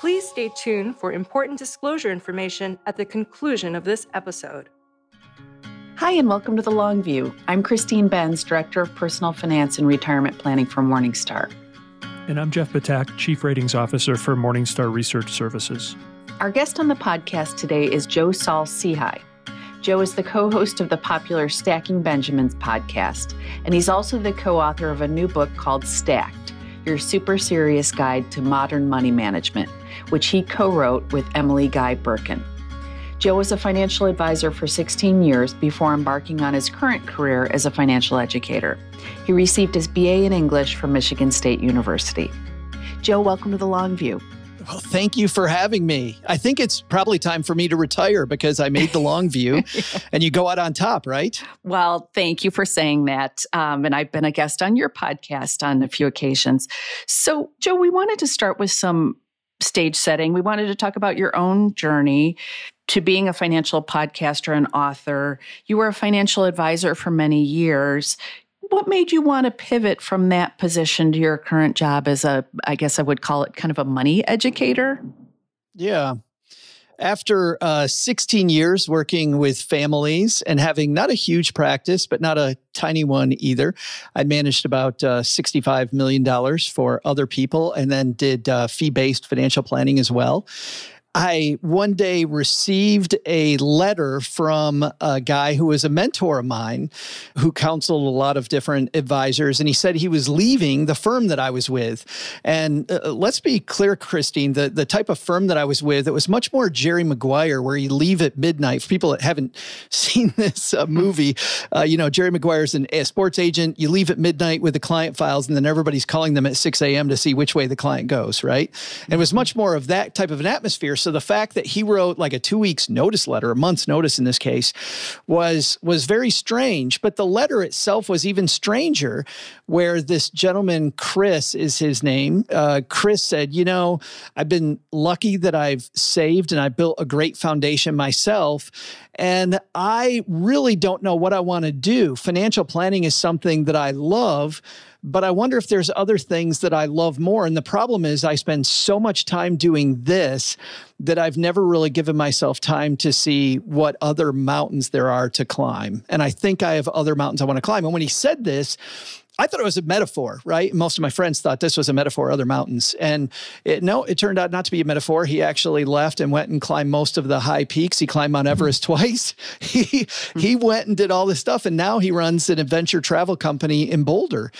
Please stay tuned for important disclosure information at the conclusion of this episode. Hi, and welcome to The Long View. I'm Christine Benz, Director of Personal Finance and Retirement Planning for Morningstar. And I'm Jeff Ptak, Chief Ratings Officer for Morningstar Research Services. Our guest on the podcast today is Joe Saul Sehy. Joe is the co host of the popular Stacking Benjamins podcast, and he's also the co author of a new book called Stacked Your Super Serious Guide to Modern Money Management, which he co wrote with Emily Guy Birken. Joe was a financial advisor for 16 years before embarking on his current career as a financial educator. He received his BA in English from Michigan State University. Joe, welcome to the Long View. Well, thank you for having me. I think it's probably time for me to retire because I made the long view yeah. and you go out on top, right? Well, thank you for saying that. Um, and I've been a guest on your podcast on a few occasions. So, Joe, we wanted to start with some stage setting. We wanted to talk about your own journey to being a financial podcaster and author. You were a financial advisor for many years. What made you want to pivot from that position to your current job as a, I guess I would call it kind of a money educator? Yeah. After uh, 16 years working with families and having not a huge practice, but not a tiny one either, I managed about uh, $65 million for other people and then did uh, fee based financial planning as well. I one day received a letter from a guy who was a mentor of mine who counseled a lot of different advisors. And he said he was leaving the firm that I was with. And uh, let's be clear, Christine, the, the type of firm that I was with, it was much more Jerry Maguire, where you leave at midnight. For people that haven't seen this uh, movie, uh, you know, Jerry Maguire's an, a sports agent. You leave at midnight with the client files, and then everybody's calling them at 6 a.m. to see which way the client goes, right? And it was much more of that type of an atmosphere. So the fact that he wrote like a two weeks notice letter, a month's notice in this case, was was very strange. But the letter itself was even stranger, where this gentleman, Chris is his name. Uh, Chris said, "You know, I've been lucky that I've saved and I built a great foundation myself, and I really don't know what I want to do. Financial planning is something that I love." But I wonder if there's other things that I love more. And the problem is, I spend so much time doing this that I've never really given myself time to see what other mountains there are to climb. And I think I have other mountains I want to climb. And when he said this, I thought it was a metaphor, right? Most of my friends thought this was a metaphor, other mountains. And it, no, it turned out not to be a metaphor. He actually left and went and climbed most of the high peaks. He climbed Mount Everest mm-hmm. twice. He, he went and did all this stuff. And now he runs an adventure travel company in Boulder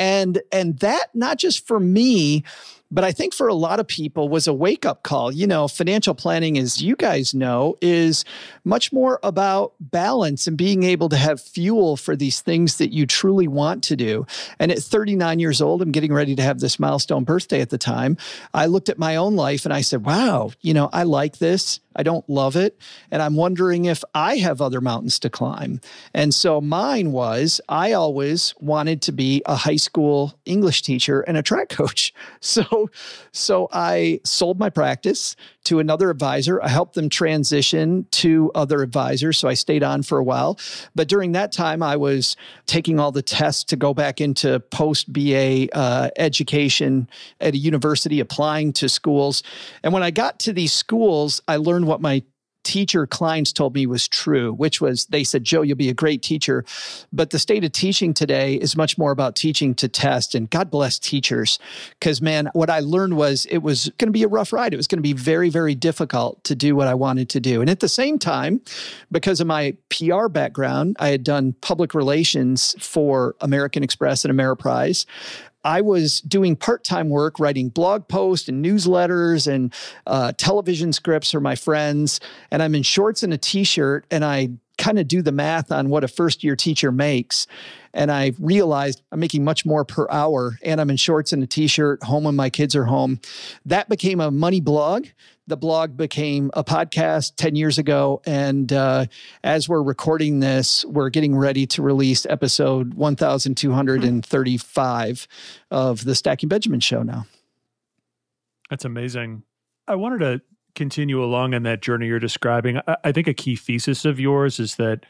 and and that not just for me but I think for a lot of people was a wake up call. You know, financial planning, as you guys know, is much more about balance and being able to have fuel for these things that you truly want to do. And at 39 years old, I'm getting ready to have this milestone birthday at the time. I looked at my own life and I said, wow, you know, I like this. I don't love it. And I'm wondering if I have other mountains to climb. And so mine was I always wanted to be a high school English teacher and a track coach. So so I sold my practice to another advisor. I helped them transition to other advisors. So I stayed on for a while. But during that time, I was taking all the tests to go back into post BA uh, education at a university, applying to schools. And when I got to these schools, I learned what my teacher clients told me was true, which was they said, Joe, you'll be a great teacher. But the state of teaching today is much more about teaching to test. And God bless teachers. Because, man, what I learned was it was going to be a rough ride. It was going to be very, very difficult to do what I wanted to do. And at the same time, because of my PR background, I had done public relations for American Express and Ameriprise. I was doing part time work, writing blog posts and newsletters and uh, television scripts for my friends. And I'm in shorts and a t shirt, and I kind of do the math on what a first year teacher makes. And I realized I'm making much more per hour, and I'm in shorts and a t shirt, home when my kids are home. That became a money blog the blog became a podcast 10 years ago. And uh, as we're recording this, we're getting ready to release episode 1235 of the Stacking Benjamin show now. That's amazing. I wanted to continue along on that journey you're describing. I, I think a key thesis of yours is that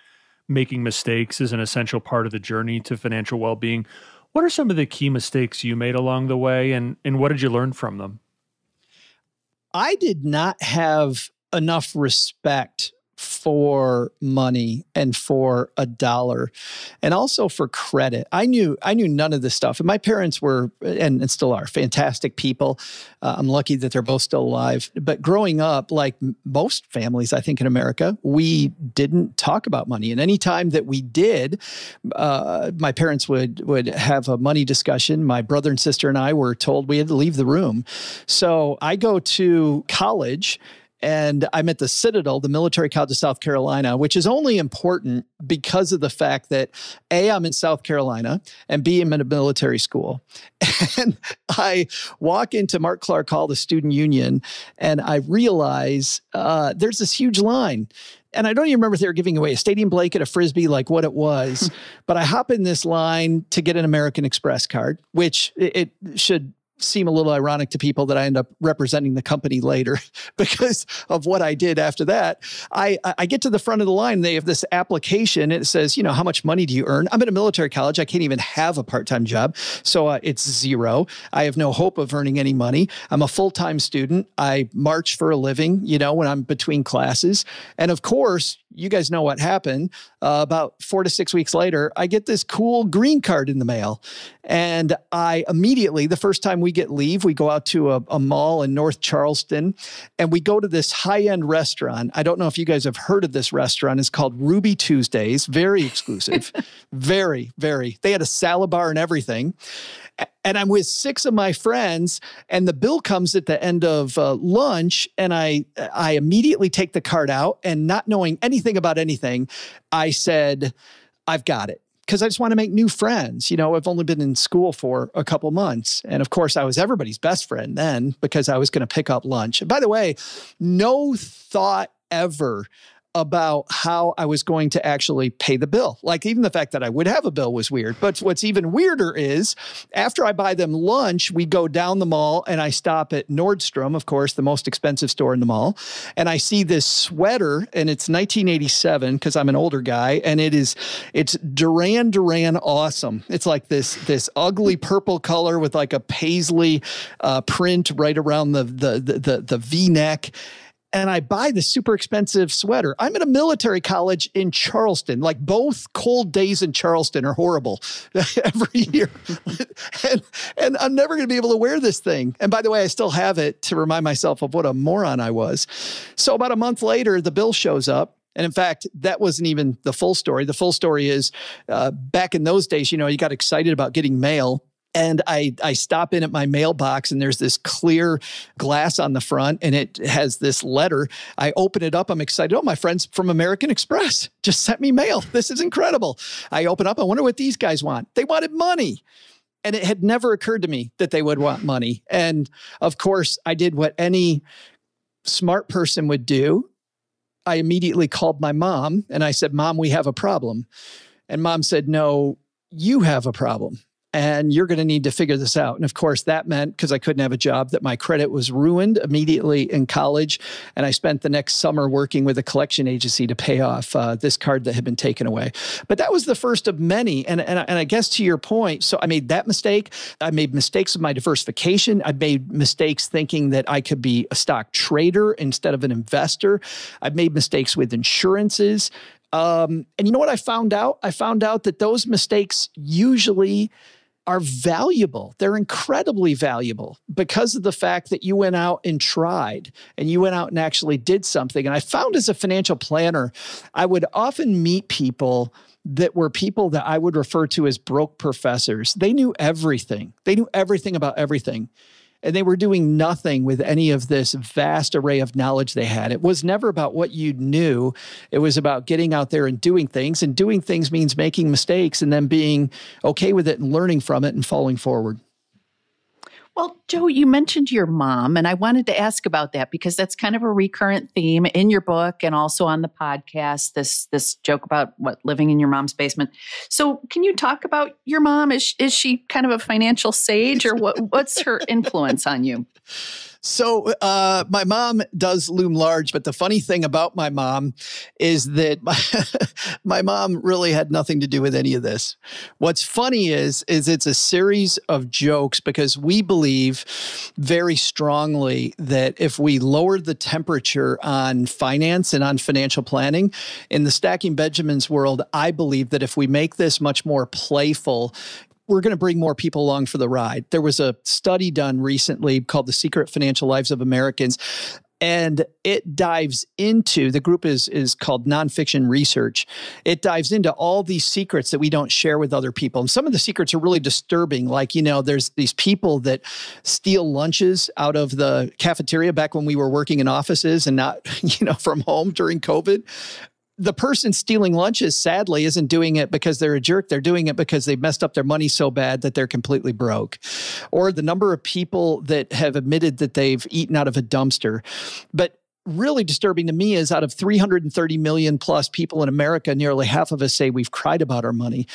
making mistakes is an essential part of the journey to financial well being. What are some of the key mistakes you made along the way, and, and what did you learn from them? I did not have enough respect for money and for a dollar and also for credit. I knew i knew none of this stuff. And my parents were and, and still are fantastic people. Uh, i'm lucky that they're both still alive. But growing up like most families i think in america we didn't talk about money. And anytime that we did uh, my parents would would have a money discussion. My brother and sister and i were told we had to leave the room. So i go to college and I'm at the Citadel, the military college of South Carolina, which is only important because of the fact that A, I'm in South Carolina, and B, I'm in a military school. And I walk into Mark Clark Hall, the student union, and I realize uh, there's this huge line and I don't even remember if they were giving away a stadium blanket, a frisbee, like what it was. but I hop in this line to get an American Express card, which it, should seem a little ironic to people that I end up representing the company later because of what I did after that. I, I get to the front of the line. They have this application. It says, you know, how much money do you earn? I'm at a military college. I can't even have a part time job. So uh, it's zero. I have no hope of earning any money. I'm a full time student. I march for a living, you know, when I'm between classes. And of course, you guys know what happened. Uh, about four to six weeks later, I get this cool green card in the mail. And I immediately, the first time we get leave, we go out to a, a mall in North Charleston and we go to this high end restaurant. I don't know if you guys have heard of this restaurant. It's called Ruby Tuesdays, very exclusive, very, very. They had a salad bar and everything and I'm with six of my friends, and the bill comes at the end of uh, lunch, and I I immediately take the card out, and not knowing anything about anything, I said, "I've got it." Because I just want to make new friends. You know, I've only been in school for a couple months. And of course, I was everybody's best friend then because I was going to pick up lunch. And by the way, no thought ever about how I was going to actually pay the bill. Like even the fact that I would have a bill was weird. But what's even weirder is after I buy them lunch, we go down the mall and I stop at Nordstrom, of course, the most expensive store in the mall. And I see this sweater and it's 1987 because I'm an older guy and it is it's Duran Duran awesome. It's like this this ugly purple color with like a paisley uh, print right around the the the, the, the V-neck and I buy the super expensive sweater. I'm at a military college in Charleston. Like both cold days in Charleston are horrible every year. and, and I'm never going to be able to wear this thing. And by the way, I still have it to remind myself of what a moron I was. So about a month later, the bill shows up. And in fact, that wasn't even the full story. The full story is uh, back in those days, you know, you got excited about getting mail and I I stop in at my mailbox and there's this clear glass on the front and it has this letter. I open it up. I'm excited. Oh, my friends from American Express just sent me mail. This is incredible. I open up. I wonder what these guys want. They wanted money. And it had never occurred to me that they would want money. And of course, I did what any smart person would do. I immediately called my mom and I said, Mom, we have a problem. And mom said, No, you have a problem and you're going to need to figure this out. And of course, that meant because I couldn't have a job that my credit was ruined immediately in college. And I spent the next summer working with a collection agency to pay off uh, this card that had been taken away. But that was the first of many. And, and, and I guess to your point, so I made that mistake. I made mistakes with my diversification. I made mistakes thinking that I could be a stock trader instead of an investor. I've made mistakes with insurances. Um, and you know what I found out? I found out that those mistakes usually are valuable. They're incredibly valuable because of the fact that you went out and tried and you went out and actually did something. And I found as a financial planner, I would often meet people that were people that I would refer to as broke professors. They knew everything, they knew everything about everything and they were doing nothing with any of this vast array of knowledge they had. It was never about what you knew. It was about getting out there and doing things. And doing things means making mistakes and then being okay with it and learning from it and falling forward. Well, Joe, you mentioned your mom, and I wanted to ask about that because that's kind of a recurrent theme in your book and also on the podcast. This this joke about what living in your mom's basement. So, can you talk about your mom? Is is she kind of a financial sage, or what? What's her influence on you? So uh, my mom does loom large, but the funny thing about my mom is that my, my mom really had nothing to do with any of this. What's funny is is it's a series of jokes because we believe very strongly that if we lower the temperature on finance and on financial planning in the stacking Benjamins world, I believe that if we make this much more playful, we're going to bring more people along for the ride. There was a study done recently called The Secret Financial Lives of Americans and it dives into the group is is called nonfiction research. It dives into all these secrets that we don't share with other people. And some of the secrets are really disturbing like you know there's these people that steal lunches out of the cafeteria back when we were working in offices and not you know from home during covid the person stealing lunches sadly isn't doing it because they're a jerk. They're doing it because they've messed up their money so bad that they're completely broke. Or the number of people that have admitted that they've eaten out of a dumpster. But really disturbing to me is out of 330 million plus people in America, nearly half of us say we've cried about our money.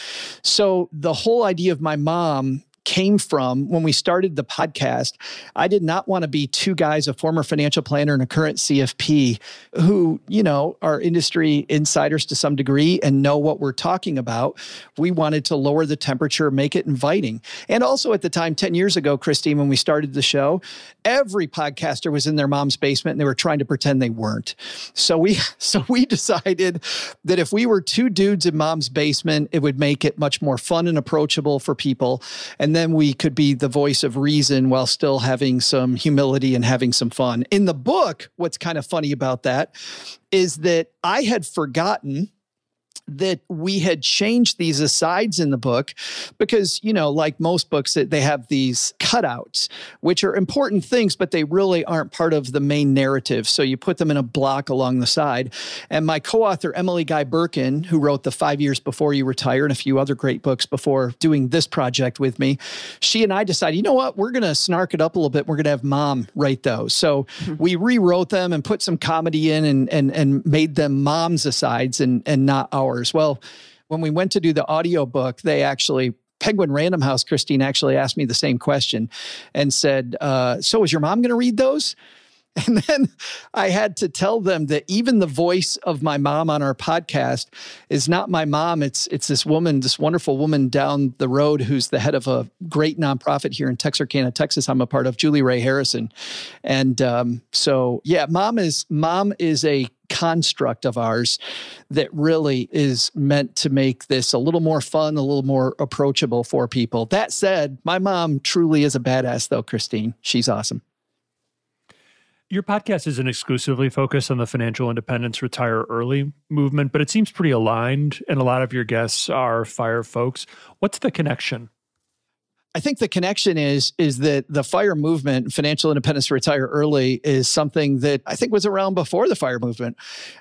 So the whole idea of my mom came from when we started the podcast. I did not want to be two guys, a former financial planner and a current CFP, who, you know, are industry insiders to some degree and know what we're talking about. We wanted to lower the temperature, make it inviting. And also at the time, 10 years ago, Christine, when we started the show, every podcaster was in their mom's basement and they were trying to pretend they weren't. So we so we decided that if we were two dudes in mom's basement, it would make it much more fun and approachable for people. And then we could be the voice of reason while still having some humility and having some fun. In the book, what's kind of funny about that is that I had forgotten that we had changed these asides in the book because, you know, like most books, that they have these cutouts, which are important things, but they really aren't part of the main narrative. So you put them in a block along the side. And my co author, Emily Guy Birken, who wrote The Five Years Before You Retire and a few other great books before doing this project with me, she and I decided, you know what, we're going to snark it up a little bit. We're going to have mom write those. So mm-hmm. we rewrote them and put some comedy in and, and, and made them mom's asides and, and not ours hours. Well, when we went to do the audio book, they actually Penguin Random House, Christine actually asked me the same question and said, uh, So is your mom going to read those? And then I had to tell them that even the voice of my mom on our podcast is not my mom. It's it's this woman, this wonderful woman down the road who's the head of a great nonprofit here in Texarkana, Texas. I'm a part of Julie Ray Harrison, and um, so yeah, mom is mom is a construct of ours that really is meant to make this a little more fun, a little more approachable for people. That said, my mom truly is a badass, though, Christine. She's awesome. Your podcast isn't exclusively focused on the financial independence retire early movement, but it seems pretty aligned, and a lot of your guests are fire folks. What's the connection? I think the connection is is that the fire movement, financial independence retire early, is something that I think was around before the fire movement.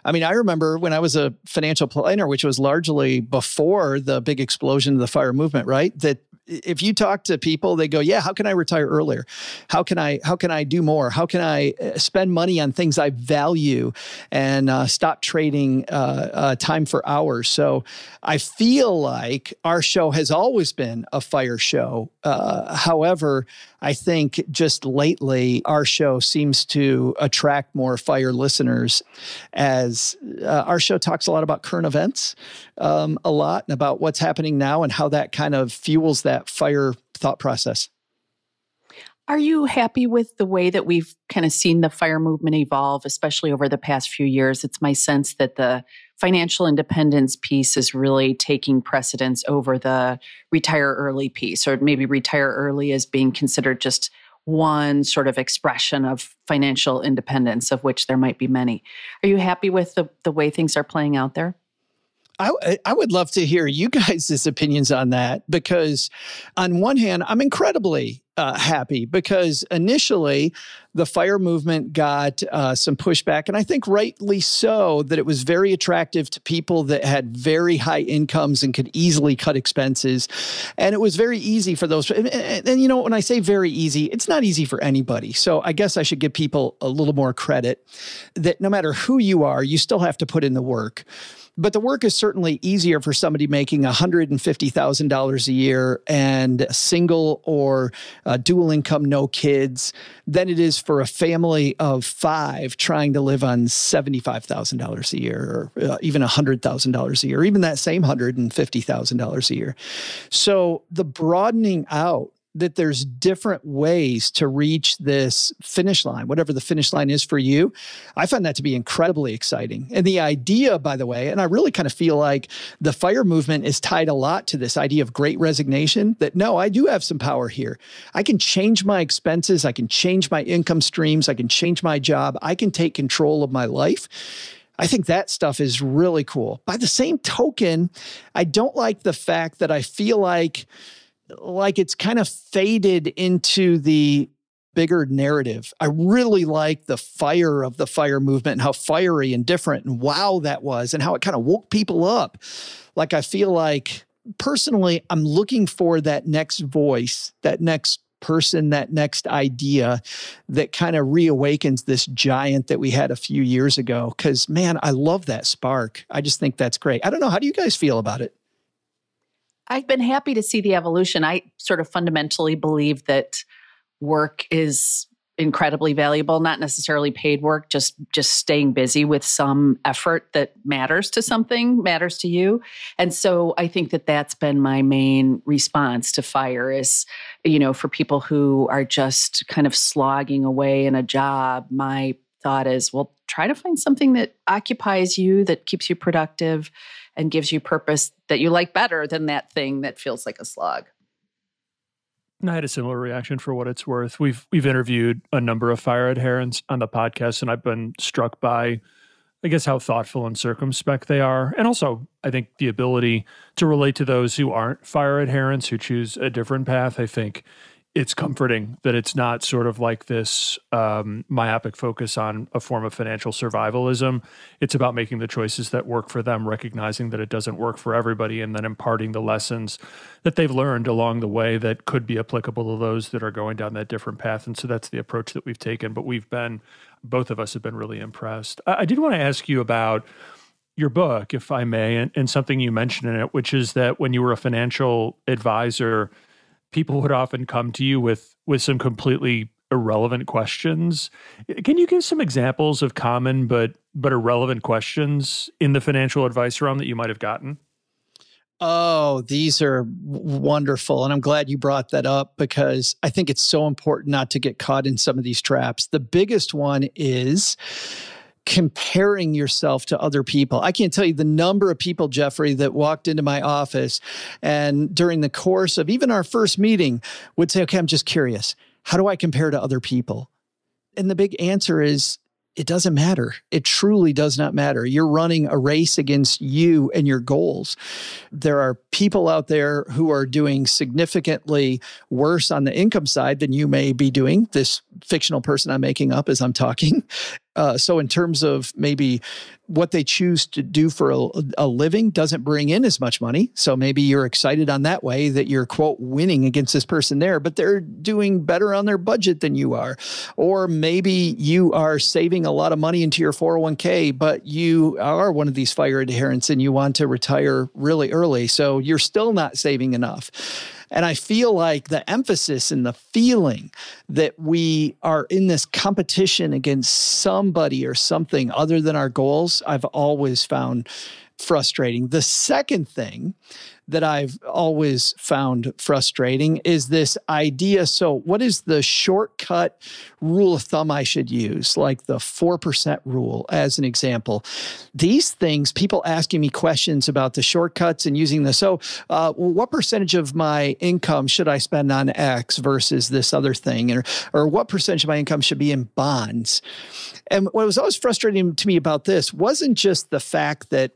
I mean, I remember when I was a financial planner, which was largely before the big explosion of the fire movement, right? That if you talk to people they go yeah how can i retire earlier? How can i how can i do more? How can i uh, spend money on things i value and uh, stop trading uh, uh, time for hours? So i feel like our show has always been a fire show. Uh, however I think just lately our show seems to attract more fire listeners as uh, our show talks a lot about current events, um, a lot and about what's happening now and how that kind of fuels that fire thought process. Are you happy with the way that we've kind of seen the fire movement evolve, especially over the past few years? It's my sense that the financial independence piece is really taking precedence over the retire early piece, or maybe retire early as being considered just one sort of expression of financial independence, of which there might be many. Are you happy with the, the way things are playing out there? I, I would love to hear you guys' opinions on that because, on one hand, I'm incredibly uh, happy because initially the fire movement got uh, some pushback, and I think rightly so, that it was very attractive to people that had very high incomes and could easily cut expenses. And it was very easy for those. And, and, and, you know, when I say very easy, it's not easy for anybody. So I guess I should give people a little more credit that no matter who you are, you still have to put in the work. But the work is certainly easier for somebody making $150,000 a year and single or uh, dual income, no kids, than it is for a family of five trying to live on $75,000 a year or uh, even $100,000 a year, even that same $150,000 a year. So the broadening out that there's different ways to reach this finish line, whatever the finish line is for you. I find that to be incredibly exciting. And the idea, by the way, and I really kind of feel like the fire movement is tied a lot to this idea of great resignation that no, I do have some power here. I can change my expenses, I can change my income streams, I can change my job, I can take control of my life. I think that stuff is really cool. By the same token, I don't like the fact that I feel like like it's kind of faded into the bigger narrative. I really like the fire of the fire movement and how fiery and different and wow that was and how it kind of woke people up. Like I feel like personally I'm looking for that next voice, that next person, that next idea that kind of reawakens this giant that we had a few years ago cuz man, I love that spark. I just think that's great. I don't know how do you guys feel about it? I've been happy to see the evolution. I sort of fundamentally believe that work is incredibly valuable not necessarily paid work just just staying busy with some effort that matters to something matters to you and so i think that that's been my main response to fire is you know for people who are just kind of slogging away in a job my thought is well try to find something that occupies you that keeps you productive and gives you purpose that you like better than that thing that feels like a slog. I had a similar reaction for what it's worth. We've we've interviewed a number of fire adherents on the podcast, and I've been struck by, I guess, how thoughtful and circumspect they are, and also I think the ability to relate to those who aren't fire adherents who choose a different path. I think it's comforting that it's not sort of like this um, myopic focus on a form of financial survivalism. It's about making the choices that work for them, recognizing that it doesn't work for everybody, and then imparting the lessons that they've learned along the way that could be applicable to those that are going down that different path. And so that's the approach that we've taken. But we've been, both of us have been really impressed. I, I did want to ask you about your book, if I may, and, and something you mentioned in it, which is that when you were a financial advisor, people would often come to you with with some completely irrelevant questions. Can you give some examples of common but but irrelevant questions in the financial advice realm that you might have gotten? Oh, these are wonderful. And I'm glad you brought that up because I think it's so important not to get caught in some of these traps. The biggest one is comparing yourself to other people. I can't tell you the number of people, Jeffrey, that walked into my office and during the course of even our first meeting would say, okay, I'm just curious. How do I compare to other people? And the big answer is it doesn't matter. It truly does not matter. You're running a race against you and your goals. There are people out there who are doing significantly worse on the income side than you may be doing. This fictional person I'm making up as I'm talking. Uh, so, in terms of maybe what they choose to do for a, a, living doesn't bring in as much money. So maybe you're excited on that way that you're, quote, winning against this person there, but they're doing better on their budget than you are. Or maybe you are saving a lot of money into your 401k, but you are one of these fire adherents and you want to retire really early. So you're still not saving enough. And I feel like the emphasis and the feeling that we are in this competition against somebody or something other than our goals, I've always found frustrating. The second thing that I've always found frustrating is this idea. So, what is the shortcut rule of thumb I should use? Like the 4% rule, as an example. These things, people asking me questions about the shortcuts and using this. So, uh, what percentage of my income should I spend on X versus this other thing? Or, or what percentage of my income should be in bonds? And what was always frustrating to me about this wasn't just the fact that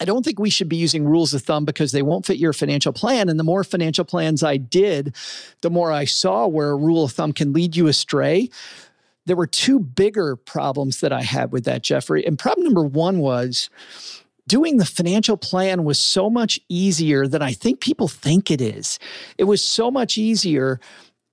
I don't think we should be using rules of thumb because they won't fit your financial plan. And the more financial plans I did, the more I saw where a rule of thumb can lead you astray. There were two bigger problems that I had with that, Jeffrey. And problem number one was doing the financial plan was so much easier than I think people think it is. It was so much easier.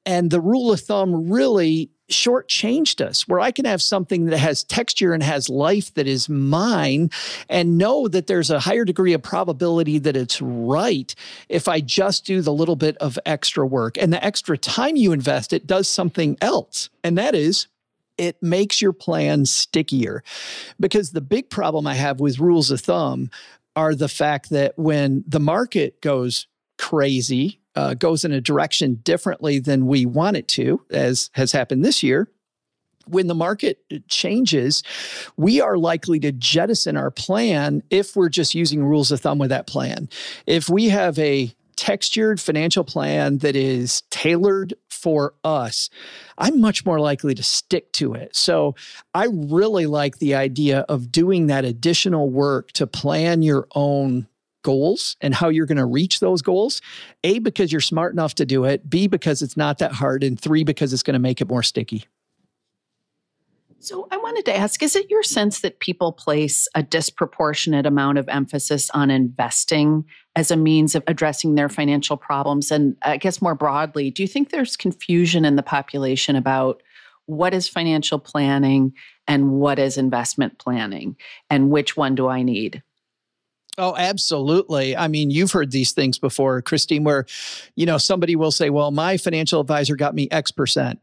And the rule of thumb really shortchanged us, where I can have something that has texture and has life that is mine and know that there's a higher degree of probability that it's right if I just do the little bit of extra work. And the extra time you invest, it does something else. And that is it makes your plan stickier. Because the big problem I have with rules of thumb are the fact that when the market goes crazy, uh, goes in a direction differently than we want it to, as has happened this year, when the market changes, we are likely to jettison our plan if we're just using rules of thumb with that plan. If we have a textured financial plan that is tailored for us, I'm much more likely to stick to it. So I really like the idea of doing that additional work to plan your own goals and how you're going to reach those goals. A, because you're smart enough to do it. B, because it's not that hard. And three, because it's going to make it more sticky. So I wanted to ask is it your sense that people place a disproportionate amount of emphasis on investing as a means of addressing their financial problems? And I guess more broadly, do you think there's confusion in the population about what is financial planning and what is investment planning and which one do I need? Oh, absolutely. I mean, you've heard these things before, Christine, where, you know, somebody will say, well, my financial advisor got me X percent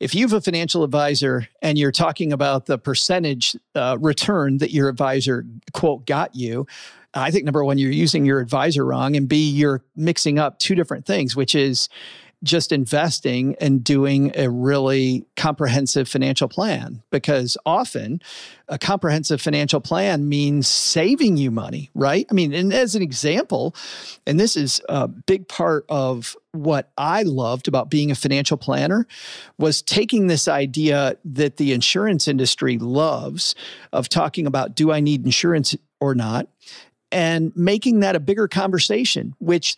if you have a financial advisor and you're talking about the percentage uh, return that your advisor quote got you i think number one you're using your advisor wrong and b you're mixing up two different things which is just investing and doing a really comprehensive financial plan because often a comprehensive financial plan means saving you money, right? I mean, and as an example, and this is a big part of what I loved about being a financial planner was taking this idea that the insurance industry loves of talking about do I need insurance or not and making that a bigger conversation, which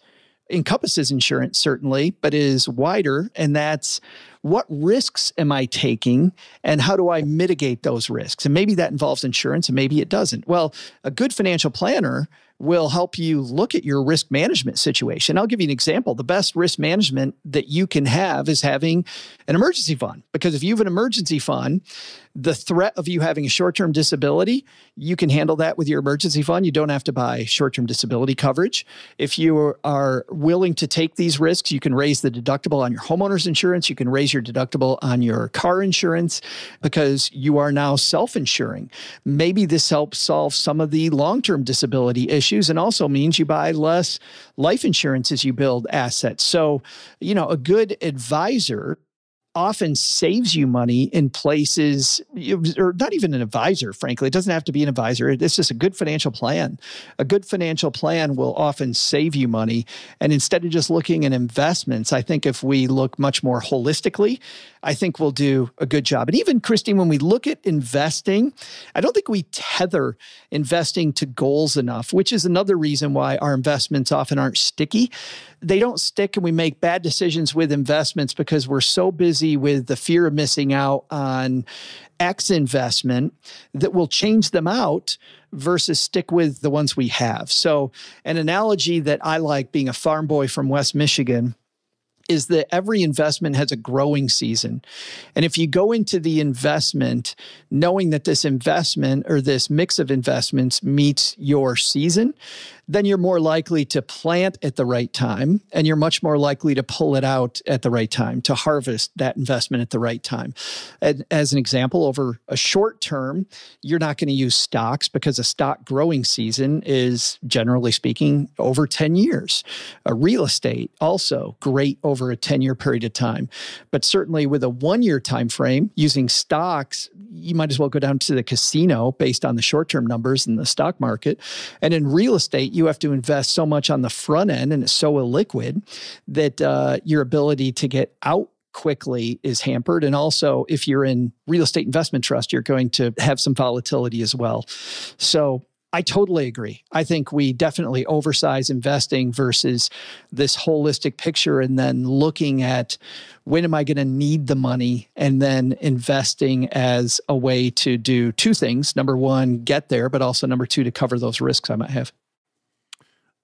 encompasses insurance, certainly, but is wider. And that's what risks am I taking and how do I mitigate those risks? And maybe that involves insurance and maybe it doesn't. Well, a good financial planner will help you look at your risk management situation. I'll give you an example. The best risk management that you can have is having an emergency fund because if you have an emergency fund, the threat of you having a short term disability, you can handle that with your emergency fund. You don't have to buy short term disability coverage. If you are willing to take these risks, you can raise the deductible on your homeowner's insurance. You can raise your deductible on your car insurance because you are now self insuring. Maybe this helps solve some of the long term disability issues and also means you buy less life insurance as you build assets. So, you know, a good advisor often saves you money in places, or not even an advisor, frankly. It doesn't have to be an advisor. It's just a good financial plan. A good financial plan will often save you money. And instead of just looking at investments, I think if we look much more holistically, I think we'll do a good job. And even, Christine, when we look at investing, I don't think we tether investing to goals enough, which is another reason why our investments often aren't sticky. They don't stick, and we make bad decisions with investments because we're so busy with the fear of missing out on X investment that will change them out versus stick with the ones we have. So, an analogy that I like being a farm boy from West Michigan is that every investment has a growing season. And if you go into the investment knowing that this investment or this mix of investments meets your season, then you're more likely to plant at the right time and you're much more likely to pull it out at the right time, to harvest that investment at the right time. And as an example, over a short term, you're not going to use stocks because a stock growing season is generally speaking over 10 years. A real estate also great over a 10 year period of time. But certainly with a one year time frame using stocks, you might as well go down to the casino based on the short term numbers in the stock market. And in real estate, you have to invest so much on the front end and it's so illiquid that uh, your ability to get out quickly is hampered. And also, if you're in real estate investment trust, you're going to have some volatility as well. So, I totally agree. I think we definitely oversize investing versus this holistic picture and then looking at when am I going to need the money and then investing as a way to do two things. Number one, get there, but also number two, to cover those risks I might have.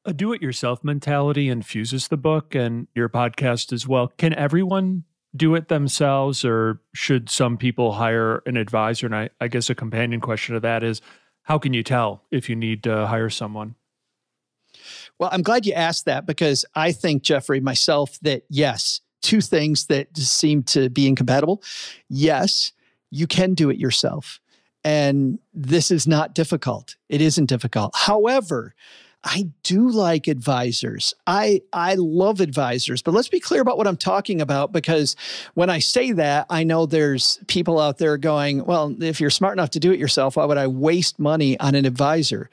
A do it yourself mentality infuses the book and your podcast as well. Can everyone do it themselves or should some people hire an advisor? And I, I guess a companion question to that is how can you tell if you need to hire someone? Well, I'm glad you asked that because I think, Jeffrey, myself, that yes, two things that seem to be incompatible. Yes, you can do it yourself. And this is not difficult. It isn't difficult. However, I do like advisors. I I love advisors, but let's be clear about what I'm talking about because when I say that, I know there's people out there going, well, if you're smart enough to do it yourself, why would I waste money on an advisor?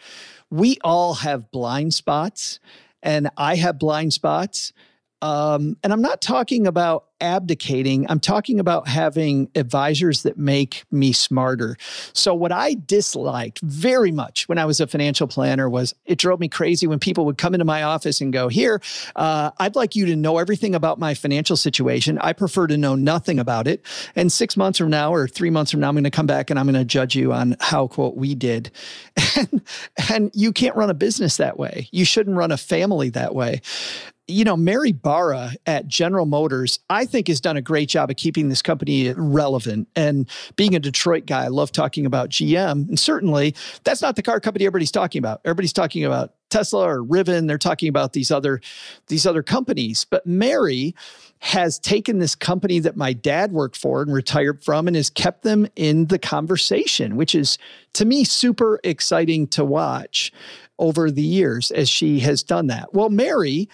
We all have blind spots and I have blind spots. Um, and I'm not talking about abdicating. I'm talking about having advisors that make me smarter. So, what I disliked very much when I was a financial planner was it drove me crazy when people would come into my office and go, Here, uh, I'd like you to know everything about my financial situation. I prefer to know nothing about it. And six months from now or three months from now, I'm going to come back and I'm going to judge you on how, quote, we did. And, and you can't run a business that way. You shouldn't run a family that way you know, Mary Barra at General Motors, I think has done a great job of keeping this company relevant. And being a Detroit guy, I love talking about GM. And certainly that's not the car company everybody's talking about. Everybody's talking about Tesla or Rivian. They're talking about these other these other companies. But Mary has taken this company that my dad worked for and retired from and has kept them in the conversation, which is to me super exciting to watch over the years as she has done that. Well, Mary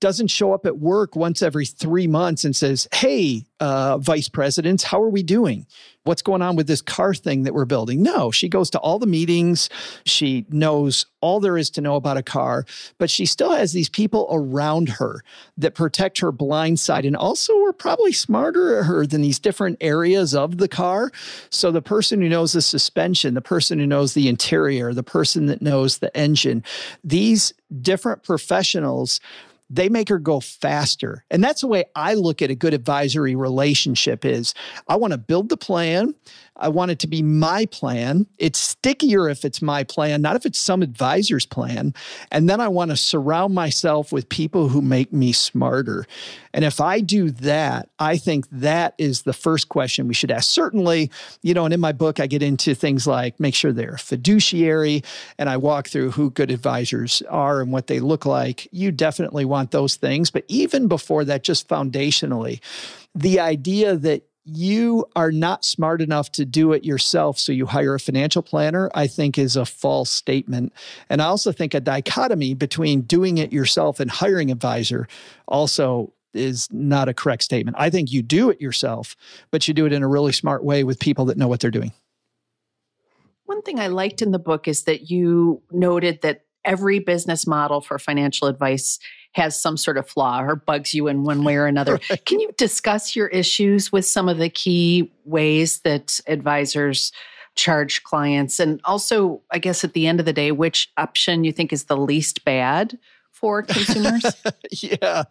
doesn't show up at work once every three months and says, Hey, uh, vice presidents, how are we doing? What's going on with this car thing that we're building? No, she goes to all the meetings. She knows all there is to know about a car, but she still has these people around her that protect her blind side and also are probably smarter at her than these different areas of the car. So the person who knows the suspension, the person who knows the interior, the person that knows the engine, these different professionals they make her go faster. And that's the way I look at a good advisory relationship is I want to build the plan. I want it to be my plan. It's stickier if it's my plan, not if it's some advisor's plan. And then I want to surround myself with people who make me smarter. And if I do that, I think that is the first question we should ask. Certainly, you know, and in my book, I get into things like make sure they're fiduciary and I walk through who good advisors are and what they look like. You definitely want those things. But even before that, just foundationally, the idea that you are not smart enough to do it yourself, so you hire a financial planner, I think is a false statement. And I also think a dichotomy between doing it yourself and hiring advisor also is not a correct statement. I think you do it yourself, but you do it in a really smart way with people that know what they're doing. One thing I liked in the book is that you noted that every business model for financial advice has some sort of flaw or bugs you in one way or another. Right. Can you discuss your issues with some of the key ways that advisors charge clients? And also, I guess at the end of the day, which option you think is the least bad for consumers? yeah.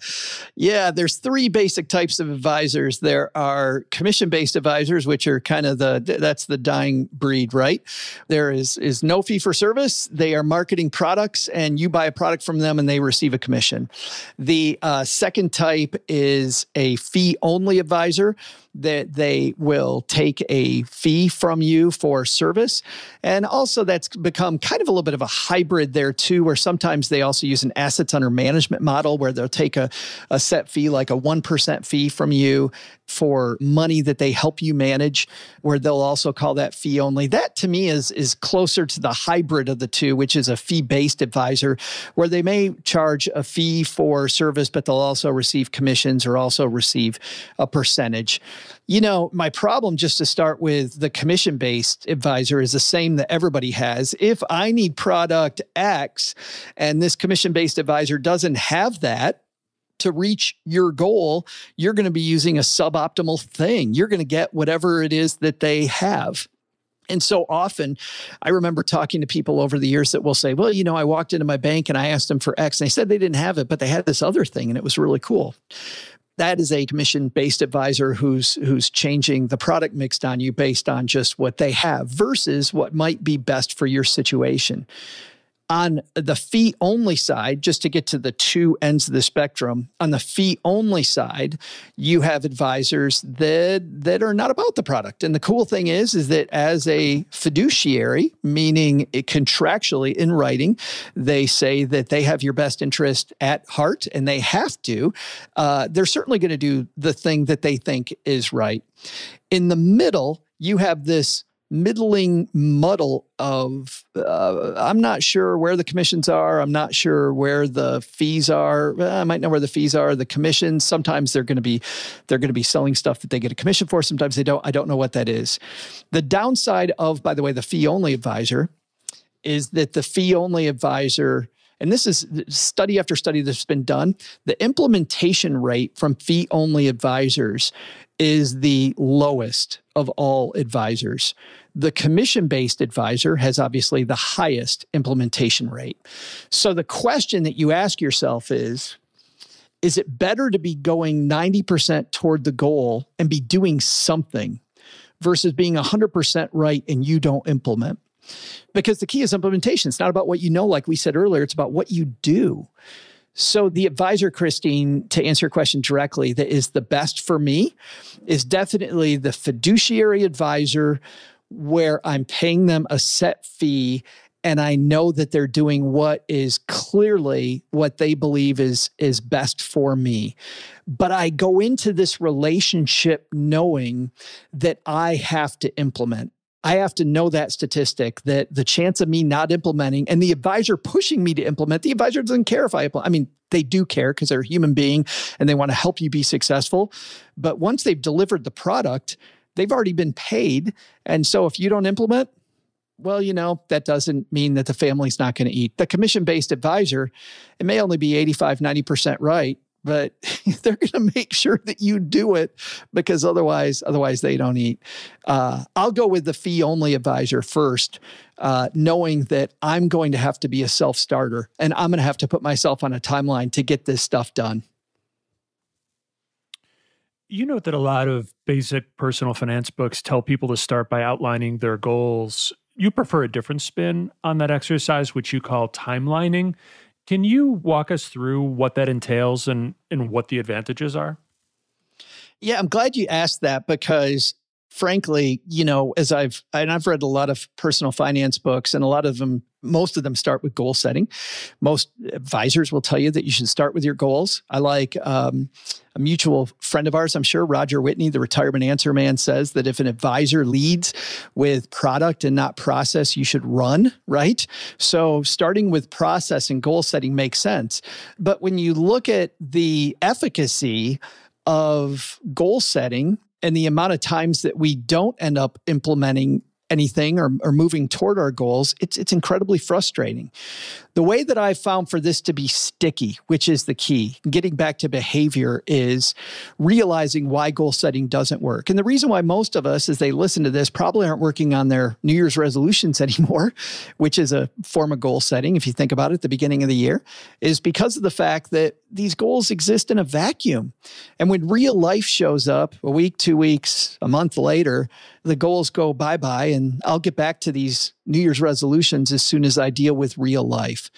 Yeah. There's three basic types of advisors. There are commission based advisors, which are kind of the, that's the dying breed, right? There is, is no fee for service. They are marketing products and you buy a product from them and they receive a commission. The uh, second type is a fee only advisor that they will take a fee from you for service. And also, that's become kind of a little bit of a hybrid there, too, where sometimes they also use an assets under management model where they'll take a, a set fee, like a 1% fee from you for money that they help you manage, where they'll also call that fee only. That to me is, is closer to the hybrid of the two, which is a fee based advisor, where they may charge a fee for service, but they'll also receive commissions or also receive a percentage. You know, my problem, just to start with the commission based advisor, is the same that everybody has. If I need product X and this commission based advisor doesn't have that, to reach your goal, you're going to be using a suboptimal thing. You're going to get whatever it is that they have. And so often, I remember talking to people over the years that will say, Well, you know, I walked into my bank and I asked them for X, and they said they didn't have it, but they had this other thing, and it was really cool that is a commission based advisor who's who's changing the product mixed on you based on just what they have versus what might be best for your situation On the fee only side, just to get to the two ends of the spectrum, on the fee only side, you have advisors that that are not about the product. And the cool thing is, is that as a fiduciary, meaning it contractually in writing, they say that they have your best interest at heart, and they have to. Uh, they're certainly going to do the thing that they think is right. In the middle, you have this middling muddle of uh, I'm not sure where the commissions are. I'm not sure where the fees are. I might know where the fees are. The commissions sometimes they're going to be they're going to be selling stuff that they get a commission for. Sometimes they don't. I don't know what that is. The downside of by the way the fee only advisor is that the fee only advisor and this is study after study that's been done, the implementation rate from fee only advisors is the lowest of all advisors. The commission based advisor has obviously the highest implementation rate. So the question that you ask yourself is Is it better to be going 90% toward the goal and be doing something versus being 100% right and you don't implement? Because the key is implementation. It's not about what you know, like we said earlier, it's about what you do. So the advisor, Christine, to answer your question directly, that is the best for me is definitely the fiduciary advisor where I'm paying them a set fee and I know that they're doing what is clearly what they believe is is best for me. But I go into this relationship knowing that I have to implement. I have to know that statistic that the chance of me not implementing and the advisor pushing me to implement, the advisor doesn't care if I implement. I mean, they do care because they're a human being and they want to help you be successful. But once they've delivered the product, they've already been paid. And so if you don't implement, well, you know, that doesn't mean that the family's not going to eat. The commission based advisor, it may only be 85, 90% right, but they're going to make sure that you do it because otherwise otherwise they don't eat. Uh, i'll go with the fee only advisor first uh, knowing that i'm going to have to be a self-starter and i'm going to have to put myself on a timeline to get this stuff done. You note that a lot of basic personal finance books tell people to start by outlining their goals. You prefer a different spin on that exercise which you call timelining can you walk us through what that entails and, and what the advantages are? Yeah, I'm glad you asked that because frankly, you know, as I've and I've read a lot of personal finance books and a lot of them most of them start with goal setting. Most advisors will tell you that you should start with your goals. I like um, a mutual friend of ours, I'm sure, Roger Whitney, the retirement answer man, says that if an advisor leads with product and not process, you should run, right? So starting with process and goal setting makes sense. But when you look at the efficacy of goal setting and the amount of times that we don't end up implementing anything or, or moving toward our goals, it's, it's incredibly frustrating. The way that I found for this to be sticky, which is the key, getting back to behavior, is realizing why goal setting doesn't work. And the reason why most of us, as they listen to this, probably aren't working on their New Year's resolutions anymore, which is a form of goal setting, if you think about it at the beginning of the year, is because of the fact that these goals exist in a vacuum. And when real life shows up a week, two weeks, a month later, the goals go bye bye. And I'll get back to these New Year's resolutions as soon as I deal with real life.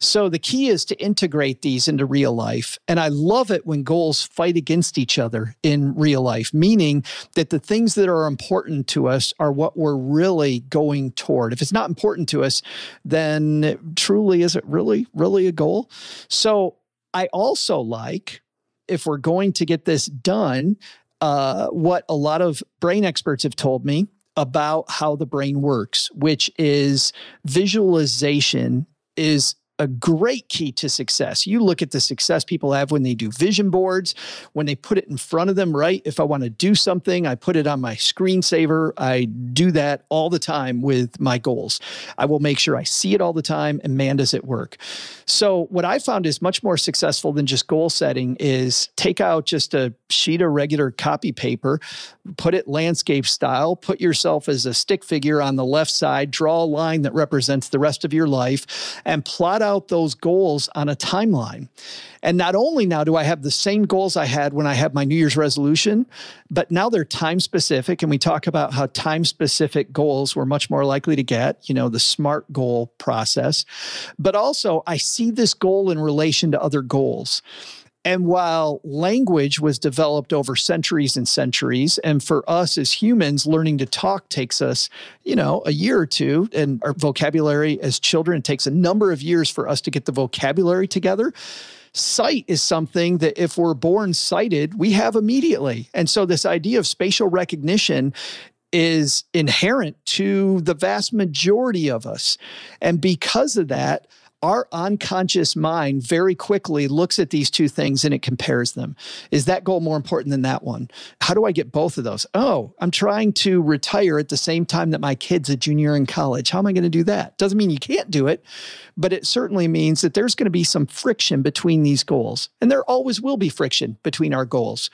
So the key is to integrate these into real life. And I love it when goals fight against each other in real life, meaning that the things that are important to us are what we're really going toward. If it's not important to us, then truly is it really, really a goal? So I also like if we're going to get this done, uh, what a lot of brain experts have told me about how the brain works, which is visualization is a great key to success. You look at the success people have when they do vision boards, when they put it in front of them, right? If I want to do something, I put it on my screensaver. I do that all the time with my goals. I will make sure I see it all the time and man, does it work. So, what I found is much more successful than just goal setting is take out just a sheet of regular copy paper, put it landscape style, put yourself as a stick figure on the left side, draw a line that represents the rest of your life, and plot out those goals on a timeline. And not only now do I have the same goals I had when I had my New Year's resolution, but now they're time specific. And we talk about how time specific goals we're much more likely to get, you know, the SMART goal process. But also, I see this goal in relation to other goals. And while language was developed over centuries and centuries, and for us as humans, learning to talk takes us, you know, a year or two, and our vocabulary as children takes a number of years for us to get the vocabulary together. Sight is something that if we're born sighted, we have immediately. And so, this idea of spatial recognition is inherent to the vast majority of us. And because of that, our unconscious mind very quickly looks at these two things and it compares them. Is that goal more important than that one? How do I get both of those? Oh, I'm trying to retire at the same time that my kid's a junior in college. How am I going to do that? Doesn't mean you can't do it, but it certainly means that there's going to be some friction between these goals. And there always will be friction between our goals.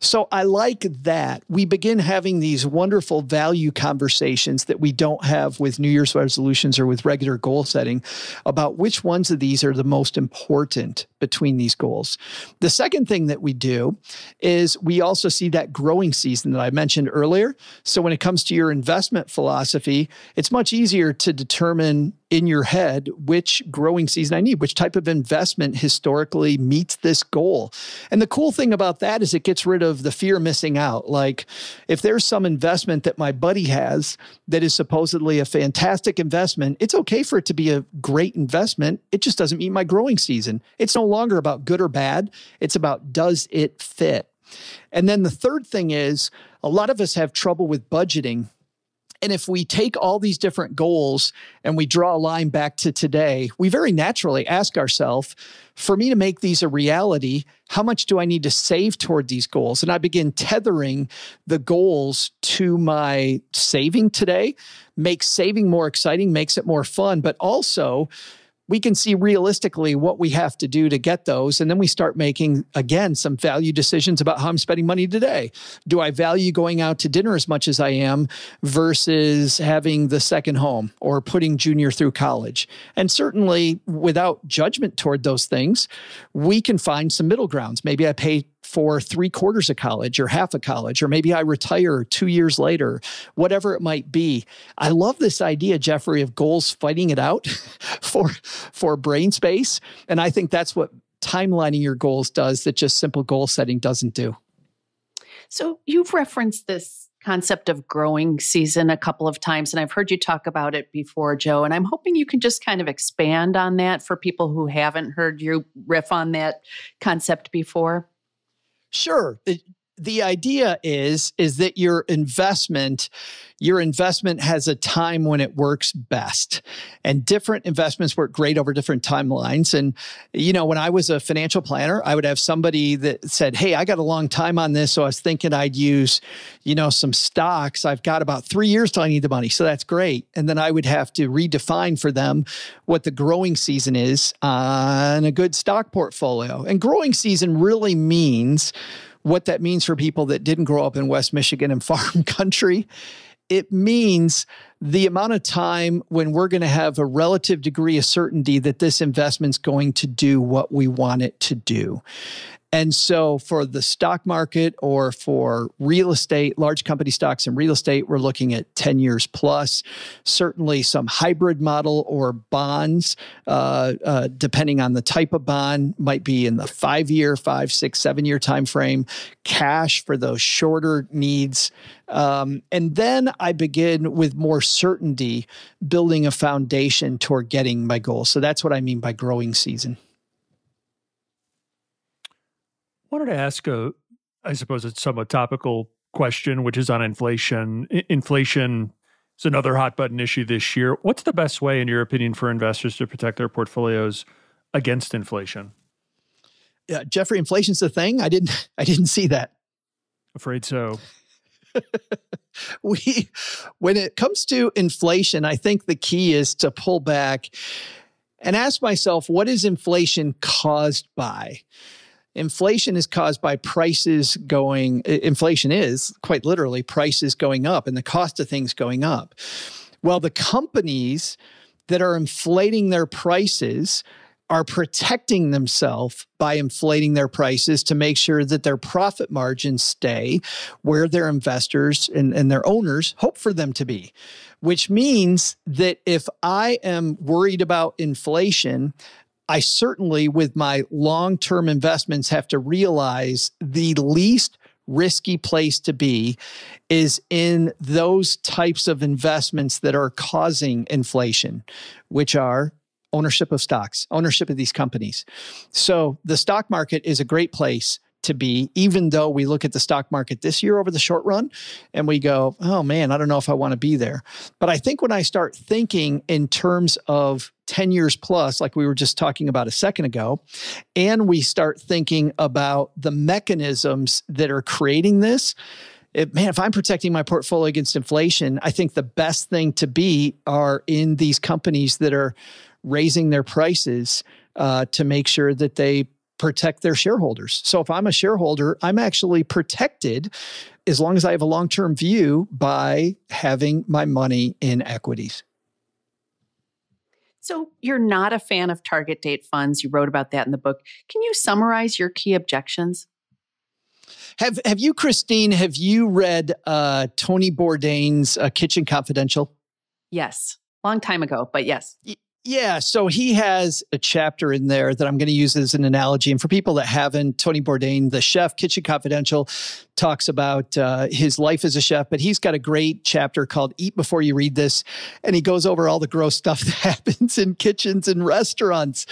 So I like that. We begin having these wonderful value conversations that we don't have with New Year's resolutions or with regular goal setting about which which ones of these are the most important between these goals. The second thing that we do is we also see that growing season that I mentioned earlier. So when it comes to your investment philosophy, it's much easier to determine in your head which growing season I need, which type of investment historically meets this goal. And the cool thing about that is it gets rid of the fear of missing out. Like if there's some investment that my buddy has that is supposedly a fantastic investment, it's okay for it to be a great investment. It just doesn't meet my growing season. It's no longer about good or bad, it's about does it fit? And then the third thing is a lot of us have trouble with budgeting and if we take all these different goals and we draw a line back to today, we very naturally ask ourselves, for me to make these a reality, how much do I need to save toward these goals? And I begin tethering the goals to my saving today, makes saving more exciting, makes it more fun, but also we can see realistically what we have to do to get those. And then we start making, again, some value decisions about how I'm spending money today. Do I value going out to dinner as much as I am versus having the second home or putting junior through college? And certainly, without judgment toward those things, we can find some middle grounds. Maybe I pay for three quarters of college or half of college, or maybe I retire two years later, whatever it might be. I love this idea, Jeffrey, of goals fighting it out for, for brain space. And I think that's what timelining your goals does that just simple goal setting doesn't do. So you've referenced this concept of growing season a couple of times, and I've heard you talk about it before, Joe. And I'm hoping you can just kind of expand on that for people who haven't heard you riff on that concept before. Sure. The, idea is is that your investment your investment has a time when it works best. And different investments work great over different timelines. And you know when i was a financial planner i would have somebody that said hey i got a long time on this so i was thinking i'd use you know some stocks. I've got about three years till i need the money. So that's great. And then i would have to redefine for them what the growing season is on a good stock portfolio. And growing season really means what that means for people that didn't grow up in West Michigan and farm country. It means the amount of time when we're going to have a relative degree of certainty that this investment's going to do what we want it to do. And so for the stock market or for real estate, large company stocks and real estate, we're looking at 10 years plus. Certainly some hybrid model or bonds, uh, uh, depending on the type of bond, might be in the five year, five, six, seven year time frame. Cash for those shorter needs. Um, and then I begin with more certainty, building a foundation toward getting my goal. So that's what I mean by growing season wanted to ask a, I suppose it's somewhat topical question, which is on inflation. I- inflation is another hot button issue this year. What's the best way, in your opinion, for investors to protect their portfolios against inflation? Yeah, Jeffrey, inflation's the thing. I didn't. I didn't see that. Afraid so. we, when it comes to inflation, I think the key is to pull back and ask myself, what is inflation caused by? inflation is caused by prices going inflation is quite literally prices going up and the cost of things going up well the companies that are inflating their prices are protecting themselves by inflating their prices to make sure that their profit margins stay where their investors and, and their owners hope for them to be. Which means that if I am worried about inflation, I certainly, with my long term investments, have to realize the least risky place to be is in those types of investments that are causing inflation, which are ownership of stocks, ownership of these companies. So the stock market is a great place to be, even though we look at the stock market this year over the short run and we go, oh man, I don't know if I want to be there. But I think when I start thinking in terms of 10 years plus, like we were just talking about a second ago, and we start thinking about the mechanisms that are creating this, it, man, if I'm protecting my portfolio against inflation, I think the best thing to be are in these companies that are raising their prices uh, to make sure that they protect their shareholders. So if I'm a shareholder, I'm actually protected as long as I have a long term view by having my money in equities. So you're not a fan of target date funds. You wrote about that in the book. Can you summarize your key objections? Have Have you, Christine? Have you read uh, Tony Bourdain's uh, Kitchen Confidential? Yes, long time ago, but yes. Yeah, so he has a chapter in there that I'm going to use as an analogy. And for people that haven't, Tony Bourdain, the chef, Kitchen Confidential, talks about uh, his life as a chef, but he's got a great chapter called Eat Before You Read This. And he goes over all the gross stuff that happens in kitchens and restaurants.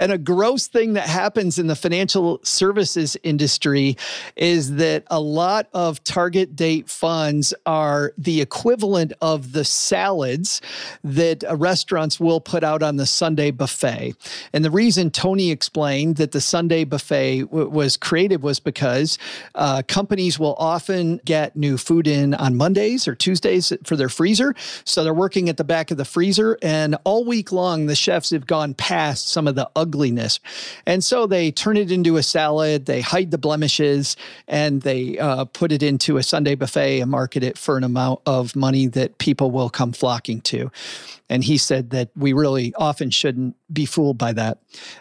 And a gross thing that happens in the financial services industry is that a lot of target date funds are the equivalent of the salads that restaurants will put out on the Sunday buffet. And the reason Tony explained that the Sunday buffet was created was because uh, companies companies will often get new food in on Mondays or Tuesdays for their freezer. So they're working at the back of the freezer. And all week long, the chefs have gone past some of the ugliness. And so they turn it into a salad, they hide the blemishes, and they uh, put it into a Sunday buffet and market it for an amount of money that people will come flocking to. And he said that we really often shouldn't be fooled by that.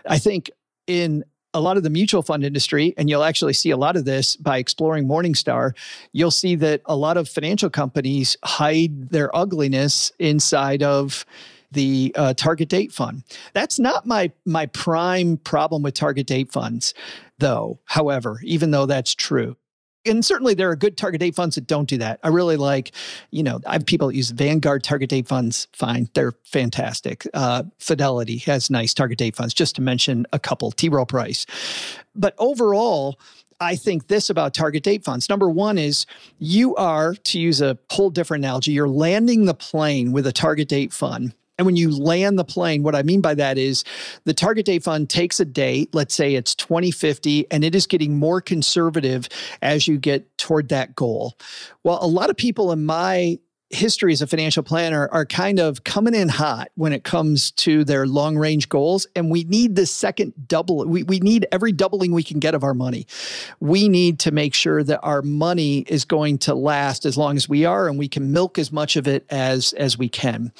I think in a lot of the mutual fund industry, and you'll actually see a lot of this by exploring Morningstar, you'll see that a lot of financial companies hide their ugliness inside of the uh, target date fund. That's not my my prime problem with target date funds, though. However, even though that's true, and certainly there are good target date funds that don't do that. I really like, you know, I have people that use Vanguard target date funds. Fine, they're fantastic. Uh, Fidelity has nice target date funds, just to mention a couple. T. Rowe Price, but overall. I think this about target date funds. Number one is you are, to use a whole different analogy, you're landing the plane with a target date fund and when you land the plane, what I mean by that is the target date fund takes a date, let's say it's 2050, and it is getting more conservative as you get toward that goal. Well, a lot of people in my history as a financial planner are kind of coming in hot when it comes to their long range goals. And we need the second double. We, we need every doubling we can get of our money. We need to make sure that our money is going to last as long as we are and we can milk as much of it as, as we can.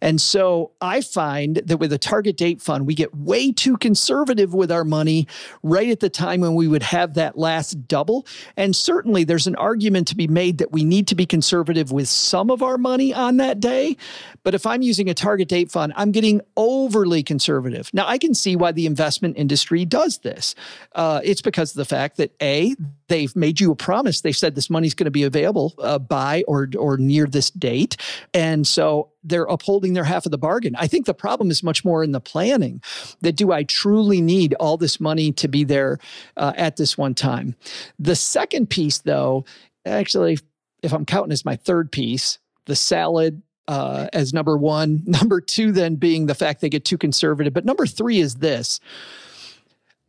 And so I find that with a target date fund, we get way too conservative with our money right at the time when we would have that last double. And certainly there's an argument to be made that we need to be conservative with some of of our money on that day. But if I'm using a target date fund, I'm getting overly conservative. Now, I can see why the investment industry does this. Uh, it's because of the fact that A, they've made you a promise. They've said this money's going to be available uh, by or, or near this date. And so they're upholding their half of the bargain. I think the problem is much more in the planning that do I truly need all this money to be there uh, at this one time? The second piece, though, actually, if I'm counting as my third piece, the salad uh, as number one. Number two, then being the fact they get too conservative. But number three is this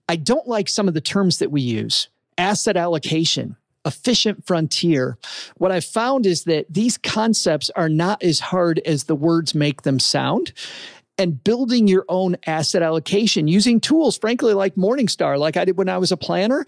I don't like some of the terms that we use asset allocation, efficient frontier. What I've found is that these concepts are not as hard as the words make them sound and building your own asset allocation using tools, frankly, like Morningstar, like I did when I was a planner,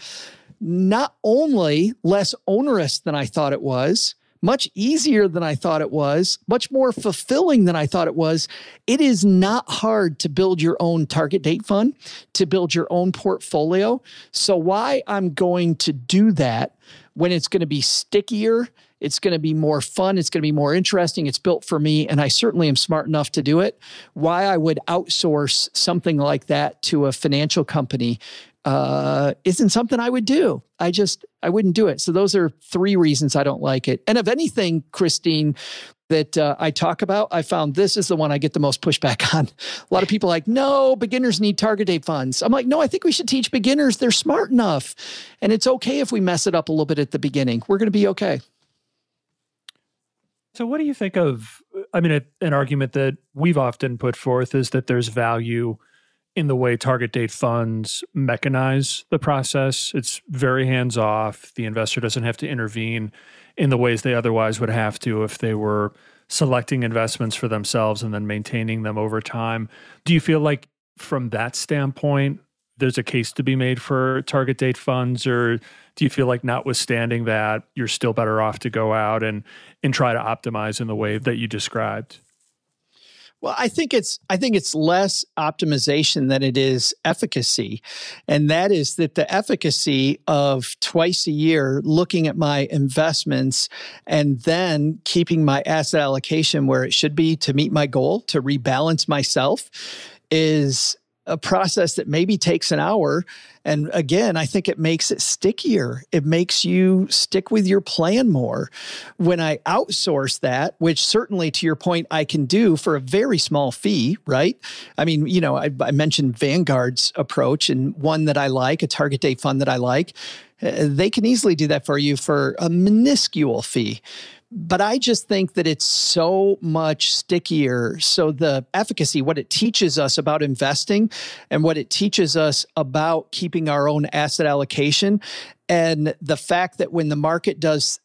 not only less onerous than I thought it was, much easier than I thought it was, much more fulfilling than I thought it was. It is not hard to build your own target date fund, to build your own portfolio. So, why I'm going to do that when it's going to be stickier, it's going to be more fun, it's going to be more interesting, it's built for me, and I certainly am smart enough to do it. Why I would outsource something like that to a financial company uh, isn't something I would do. I just, I wouldn't do it. So those are three reasons I don't like it. And of anything, Christine, that uh, I talk about, I found this is the one I get the most pushback on. A lot of people like, no, beginners need target date funds. I'm like, no, I think we should teach beginners. They're smart enough. And it's okay if we mess it up a little bit at the beginning. We're going to be okay. So, what do you think of? I mean, a, an argument that we've often put forth is that there's value in the way target date funds mechanize the process. It's very hands off. The investor doesn't have to intervene in the ways they otherwise would have to if they were selecting investments for themselves and then maintaining them over time. Do you feel like, from that standpoint, there's a case to be made for target date funds, or do you feel like, notwithstanding that, you're still better off to go out and and try to optimize in the way that you described? Well, I think it's I think it's less optimization than it is efficacy. And that is that the efficacy of twice a year looking at my investments and then keeping my asset allocation where it should be to meet my goal, to rebalance myself is a process that maybe takes an hour. And again, I think it makes it stickier. It makes you stick with your plan more. When I outsource that, which certainly to your point, I can do for a very small fee, right? I mean, you know, I, I mentioned Vanguard's approach and one that I like, a target date fund that I like. Uh, they can easily do that for you for a minuscule fee but I just think that it's so much stickier. So, the efficacy, what it teaches us about investing and what it teaches us about keeping our own asset allocation, and the fact that when the market does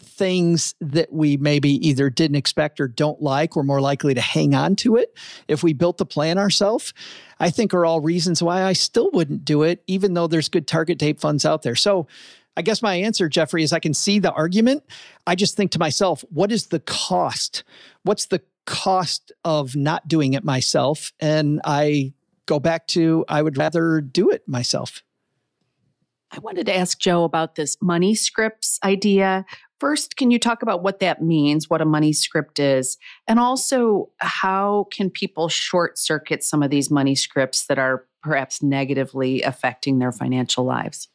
things that we maybe either didn't expect or don't like, we're more likely to hang on to it if we built the plan ourselves. I think are all reasons why I still wouldn't do it, even though there's good target date funds out there. So, I guess my answer, Jeffrey, is I can see the argument. I just think to myself, what is the cost? What's the cost of not doing it myself? And I go back to, I would rather do it myself. I wanted to ask Joe about this money scripts idea. First, can you talk about what that means, what a money script is, and also how can people short circuit some of these money scripts that are perhaps negatively affecting their financial lives?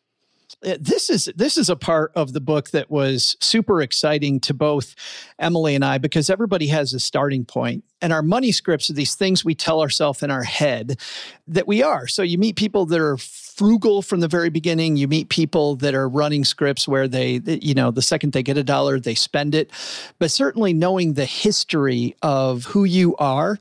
Uh, this is this is a part of the book that was super exciting to both Emily and I because everybody has a starting point and our money scripts are these things we tell ourselves in our head that we are. So you meet people that are frugal from the very beginning. You meet people that are running scripts where they, you know, the second they get a dollar, they spend it. But certainly knowing the history of who you are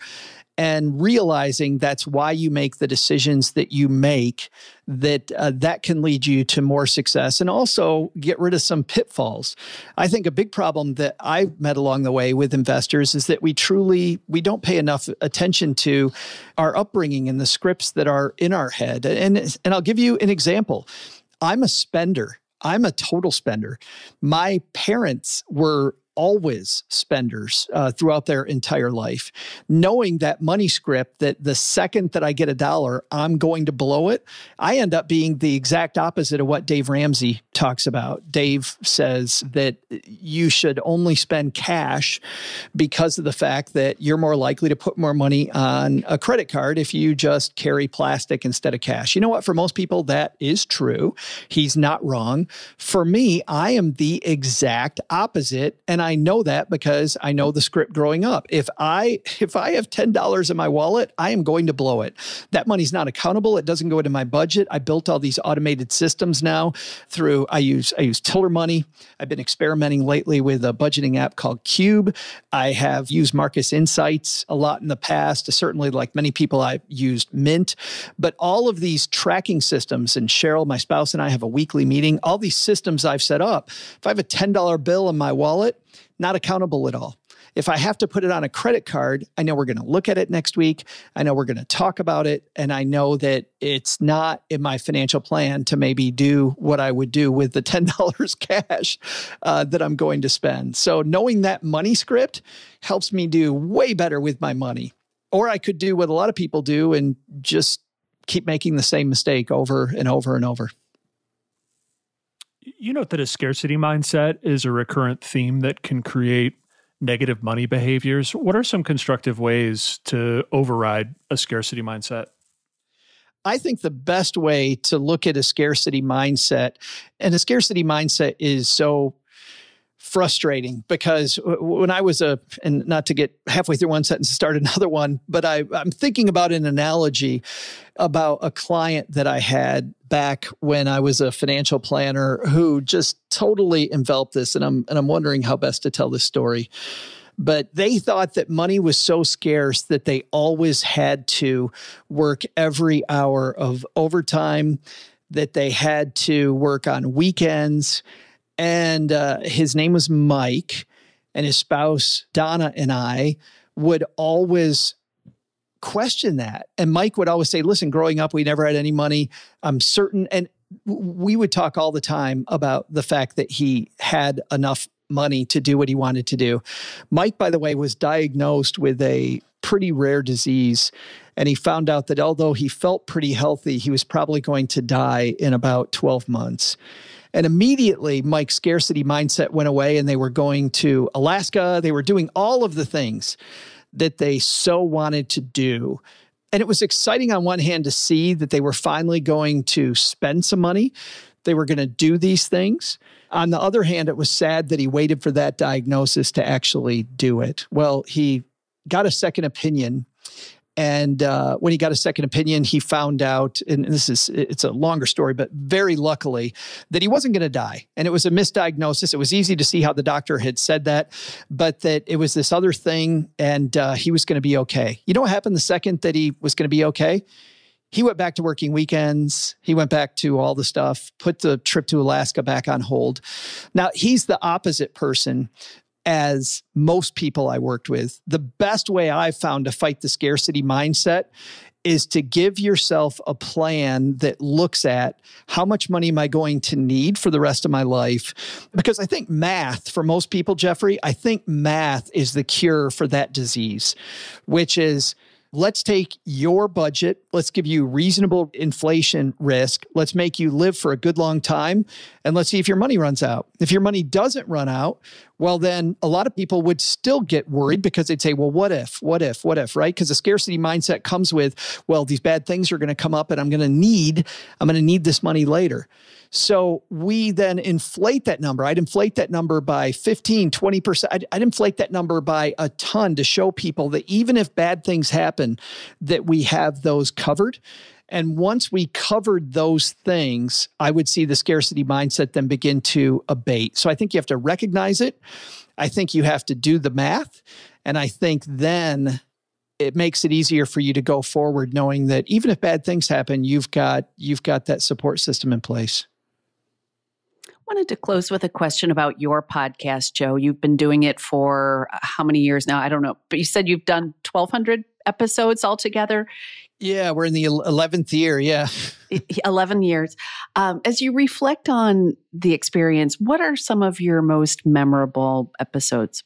and realizing that's why you make the decisions that you make that uh, that can lead you to more success and also get rid of some pitfalls. I think a big problem that i've met along the way with investors is that we truly we don't pay enough attention to our upbringing and the scripts that are in our head. And and i'll give you an example. I'm a spender. I'm a total spender. My parents were always spenders uh, throughout their entire life, knowing that money script that the second that I get a dollar, I'm going to blow it. I end up being the exact opposite of what Dave Ramsey talks about. Dave says that you should only spend cash because of the fact that you're more likely to put more money on a credit card if you just carry plastic instead of cash. You know what? For most people, that is true. He's not wrong. For me, I am the exact opposite. And I I know that because I know the script growing up. If I if I have $10 in my wallet, I am going to blow it. That money's not accountable. It doesn't go into my budget. I built all these automated systems now through I use I use Tiller Money. I've been experimenting lately with a budgeting app called Qube. I have used Marcus Insights a lot in the past. Certainly like many people I've used Mint, but all of these tracking systems and Cheryl my spouse and I have a weekly meeting. All these systems I've set up. If I have a $10 bill in my wallet, not accountable at all. If I have to put it on a credit card, I know we're going to look at it next week. I know we're going to talk about it. And I know that it's not in my financial plan to maybe do what I would do with the $10 cash uh, that I'm going to spend. So knowing that money script helps me do way better with my money. Or I could do what a lot of people do and just keep making the same mistake over and over and over. You note that a scarcity mindset is a recurrent theme that can create negative money behaviors. What are some constructive ways to override a scarcity mindset? I think the best way to look at a scarcity mindset, and a scarcity mindset is so frustrating because when I was a, and not to get halfway through one sentence and start another one, but I, I'm thinking about an analogy about a client that I had back when I was a financial planner who just totally enveloped this. And I'm, and I'm wondering how best to tell this story. But they thought that money was so scarce that they always had to work every hour of overtime, that they had to work on weekends and uh, his name was Mike, and his spouse Donna and I would always question that. And Mike would always say, "Listen, growing up, we never had any money. I'm certain." And we would talk all the time about the fact that he had enough money to do what he wanted to do. Mike, by the way, was diagnosed with a pretty rare disease. And he found out that although he felt pretty healthy, he was probably going to die in about 12 months. And immediately, Mike's scarcity mindset went away, and they were going to Alaska. They were doing all of the things that they so wanted to do. And it was exciting on one hand to see that they were finally going to spend some money. They were going to do these things. On the other hand, it was sad that he waited for that diagnosis to actually do it. Well, he got a second opinion and uh, when he got a second opinion, he found out, and this is, it's a longer story, but very luckily that he wasn't going to die. And it was a misdiagnosis. It was easy to see how the doctor had said that, but that it was this other thing and uh, he was going to be okay. You know what happened the second that he was going to be okay? He went back to working weekends. He went back to all the stuff, put the trip to Alaska back on hold. Now, he's the opposite person as most people I worked with. The best way I've found to fight the scarcity mindset is to give yourself a plan that looks at how much money am I going to need for the rest of my life? Because I think math, for most people, Jeffrey, I think math is the cure for that disease, which is let's take your budget, let's give you reasonable inflation risk, let's make you live for a good long time, and let's see if your money runs out. If your money doesn't run out, well, then a lot of people would still get worried because they'd say, well, what if, what if, what if, right? Because the scarcity mindset comes with, well, these bad things are going to come up and I'm going to need, I'm going to need this money later. So we then inflate that number. I'd inflate that number by 15, 20%. I'd, I'd, inflate that number by a ton to show people that even if bad things happen, that we have those covered. And once we covered those things, I would see the scarcity mindset then begin to abate. So I think you have to recognize it. I think you have to do the math. And I think then it makes it easier for you to go forward knowing that even if bad things happen, you've got you've got that support system in place wanted to close with a question about your podcast, Joe. You've been doing it for uh, how many years now? I don't know, but you said you've done 1,200 episodes altogether. Yeah, we're in the 11th year. Yeah. 11 years. Um, as you reflect on the experience, what are some of your most memorable episodes?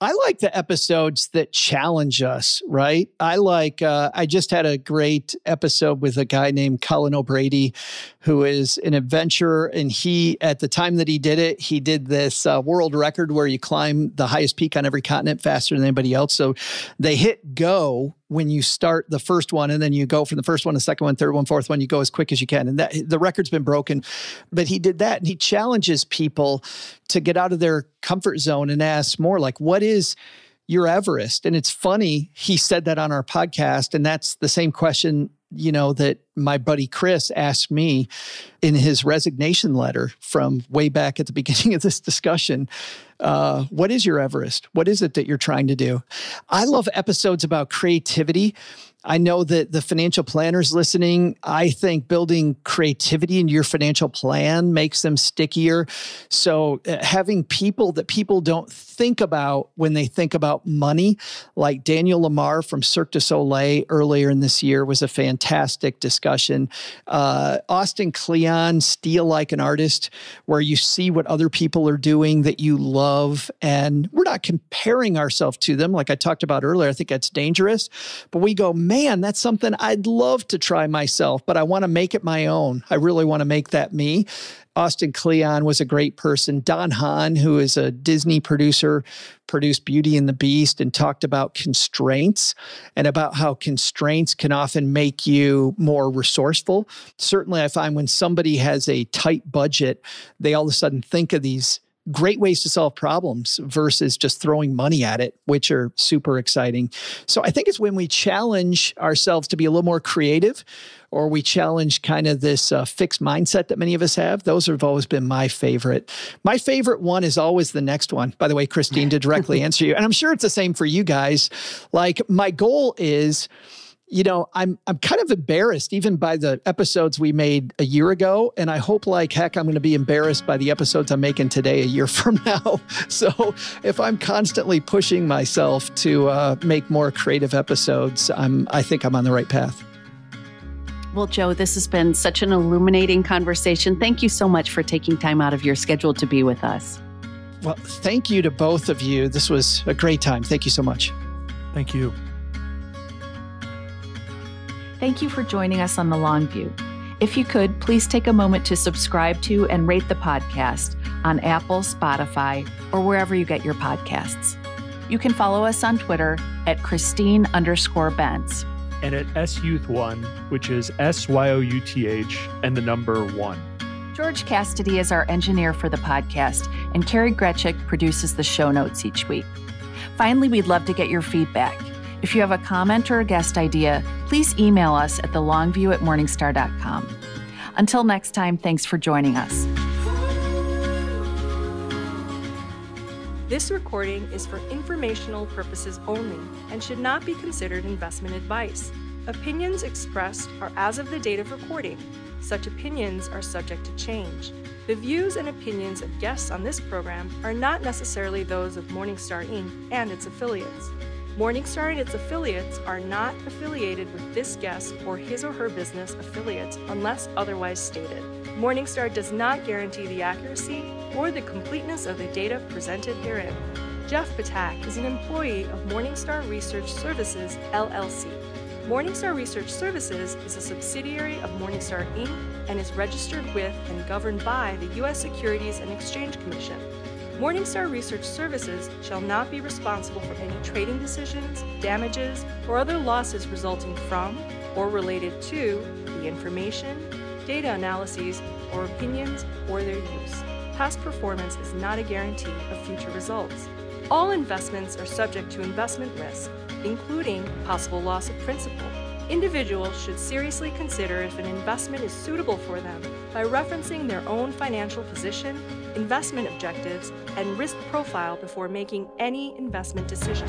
I like the episodes that challenge us, right? I like, uh, I just had a great episode with a guy named Colin O'Brady, who is an adventurer. And he, at the time that he did it, he did this uh, world record where you climb the highest peak on every continent faster than anybody else. So they hit go when you start the first one and then you go from the first one, the second one, third one, fourth one, you go as quick as you can. And that the record's been broken. But he did that and he challenges people to get out of their comfort zone and ask more like, what is your Everest? And it's funny, he said that on our podcast. And that's the same question, you know, that my buddy Chris asked me in his resignation letter from way back at the beginning of this discussion uh, what is your Everest? What is it that you're trying to do? I love episodes about creativity I know that the financial planners listening, I think building creativity into your financial plan makes them stickier. So uh, having people that people don't think about when they think about money, like Daniel Lamarre from Cirque du Soleil earlier in this year was a fantastic discussion. Uh, Austin Kleon, Steal Like an Artist, where you see what other people are doing that you love. And we're not comparing ourselves to them. Like I talked about earlier, I think that's dangerous. But we go, man, that's something I'd love to try myself, but I want to make it my own. I really want to make that me. Austin Kleon was a great person. Don Hahn, who is a Disney producer, produced Beauty and the Beast and talked about constraints and about how constraints can often make you more resourceful. Certainly, I find when somebody has a tight budget, they all of a sudden think of these great ways to solve problems versus just throwing money at it, which are super exciting. So I think it's when we challenge ourselves to be a little more creative or we challenge kind of this uh, fixed mindset that many of us have. Those have always been my favorite. My favorite one is always the next one. By the way, Christine, to directly answer you, and I'm sure it's the same for you guys. Like, my goal is, you know, I'm I'm kind of embarrassed even by the episodes we made a year ago, and I hope like heck I'm going to be embarrassed by the episodes I'm making today a year from now. So if I'm constantly pushing myself to uh, make more creative episodes, I'm I think I'm on the right path. Well, Joe, this has been such an illuminating conversation. Thank you so much for taking time out of your schedule to be with us. Well, thank you to both of you. This was a great time. Thank you so much. Thank you. Thank you for joining us on The Long View. If you could, please take a moment to subscribe to and rate the podcast on Apple, Spotify, or wherever you get your podcasts. You can follow us on Twitter at Christine underscore Benz. And at SYouth1, which is S Y O U T H and the number one. George Cassidy is our engineer for the podcast, and Kari Greczek produces the show notes each week. Finally, we'd love to get your feedback. If you have a comment or a guest idea, please email us at thelongview at morningstar.com. Until next time, thanks for joining us. This recording is for informational purposes only and should not be considered investment advice. Opinions expressed are as of the date of recording. Such opinions are subject to change. The views and opinions of guests on this program are not necessarily those of Morningstar Inc. and its affiliates. Morningstar and its affiliates are not affiliated with this guest or his or her business affiliates unless otherwise stated. Morningstar does not guarantee the accuracy or the completeness of the data presented herein. Jeff Ptak is an employee of Morningstar Research Services, LLC. Morningstar Research Services is a subsidiary of Morningstar Inc. and is registered with and governed by the U.S. Securities and Exchange Commission. Morningstar Research Services shall not be responsible for any trading decisions, damages, or other losses resulting from or related to the information, data analyses, or opinions or their use. Past performance is not a guarantee of future results. All investments are subject to investment risk, including possible loss of principal. Individuals should seriously consider if an investment is suitable for them by referencing their own financial position, investment objectives, and risk profile before making any investment decision.